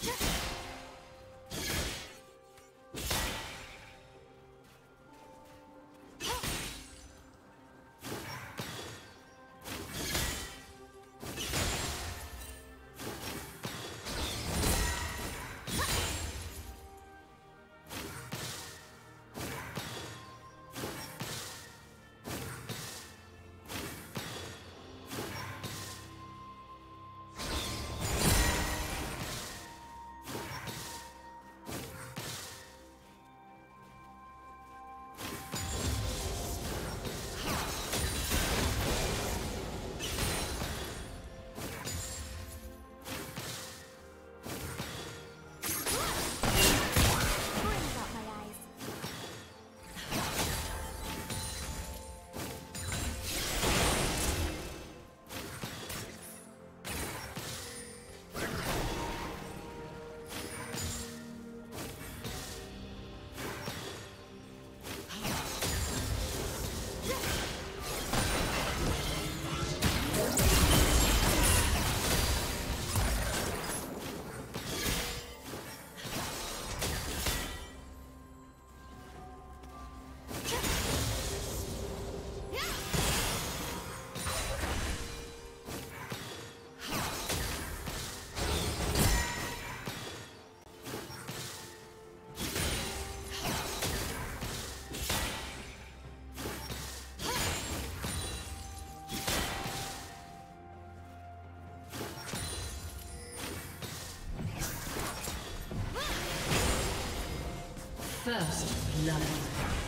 Yes! First blood.